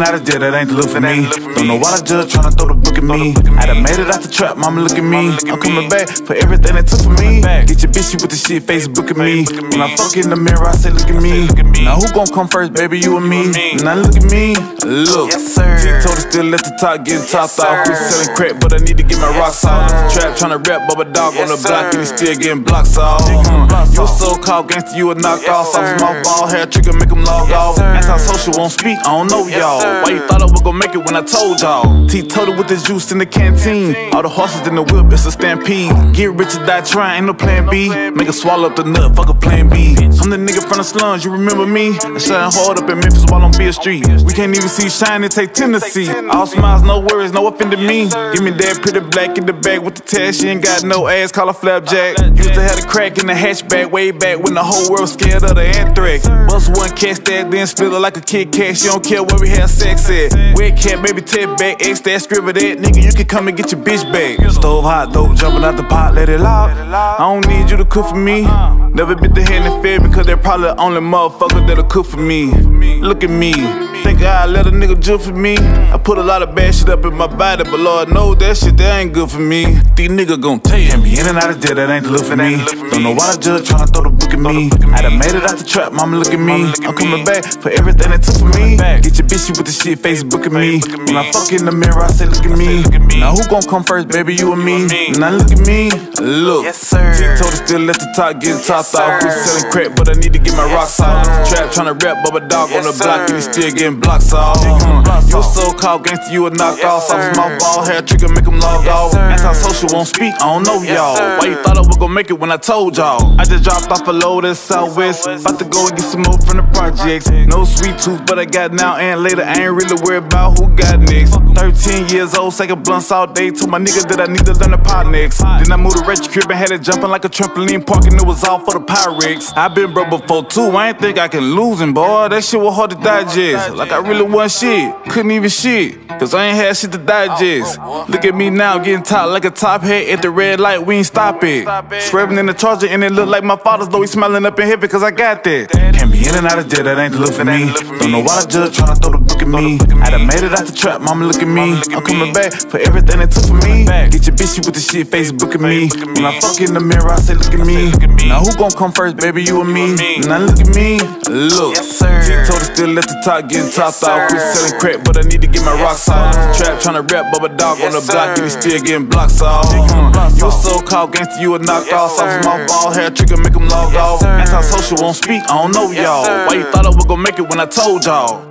and out of jail, that ain't the look for me. Don't know why the judge tryna throw the book at me. I done made it out the trap, mama look at me. I'm coming back for everything they took from me. Get your bitch, you with the shit, Facebook at me. When I fuck in the mirror, I say, look at me. Now who gon' come first, baby, you and me? Now look at me, look. Yes, sir. T-told still at the top, getting topped off. Quit selling crack, but I need to get my rocks off. Trap tryna rap, Bubba Dog on the block, and he still getting blocks off. You a so-called gangster, you a knockoff. Yes, I was sir. my ball hair trigger, make him log off. Anti-social won't speak, I don't know y'all. sir. Why you thought I was gonna make it when I told y'all? T-total with the juice in the canteen. All the horses in the whip, it's a stampede. Get rich or die trying, ain't no plan B. Make a swallow up the nut, fuck a plan B. I'm the nigga from the slums, you remember me? I shine hard up in Memphis while on Beale Street. We can't even see shine, it take Tennessee. All smiles, no worries, no offended me. Give me that pretty black in the bag with the tag, she ain't got no ass, call her flapjack. Used to have a crack in the hatchback way back when the whole world scared of the anthrax. Bust one catch that, then split it like a Kit Kat. She don't care where we have sex at. Wet cat, baby, tip back, X that, scribble that. Nigga, you can come and get your bitch back. Stove hot, dope, jumping out the pot, let it lock. I don't need you to cook for me. Never bit the hand and fed because they're probably the only motherfucker that'll cook for me. Look at me. Think I let a nigga jump for me? I put a lot of bad shit up in my body, but Lord knows that shit that ain't good for me. These niggas gon' tell you. Be in and out of jail, that ain't look for me. Don't know why the judge tryna throw the book at me. I done made it out the trap, mama look at me. I'm coming back for everything they took from me. Get your bitch, you with the shit, Facebook at me. When I fuck in the mirror, I say, look at me. Now who gon' come first, baby, you or me? Now look at me, look. Yes, sir. T-total still at the top, getting topped Yes, off. Sir. selling crack, but I need to get my rocks off. Trap tryna rap, but my Dog on the block, and he still getting blocks off. Uh, you a so-called gangster, you a knockoff. Yes, was my ball hair trigger, make him log Yes, off. sir. Anti-social won't speak, I don't know Yes, y'all. Why you thought I was gonna make it when I told y'all? I just dropped off a load at Southwest. About to go and get some more from the projects. No sweet tooth, but I got now and later. I ain't really worried about who got next. 13 years old, second blunts all day. Told my nigga that I need to learn the pot next. Then I moved to retro crib and had it jumping like a trampoline park, and it was all for the Pyrex. i been broke before too, I ain't think I can lose him, boy. That shit was hard to digest. Like I really want shit, couldn't even shit. Cause I ain't had shit to digest. Look at me now, getting top like a top hat at the red light, we ain't stop it. Swerving in the charger, and it look like my father's, though he smiling up in here because I got that. Can't in and out of jail, that ain't the look for me. Don't know why the judge tryna throw the book at me. I done made it out the trap, mama look at me. I'm coming back for everything they took from me. Get your bitch, you with the shit, Facebook at me. When I fuck in the mirror, I say, look at me. Now who gon' come first, baby, you or me? Now look at me, look. Yes, sir. T-total still at the top, getting topped off. Quit selling crack, but I need to get my rocks off. Trap tryna rap, Bubba Dog on the block, and he still getting blocks off. Uh, you a so-called gangster, you a knockoff. My sir. ball hair trigger, make him log off. sir. Anti-social won't speak, I don't know Yes, y'all? Why you thought I was gonna make it when I told y'all?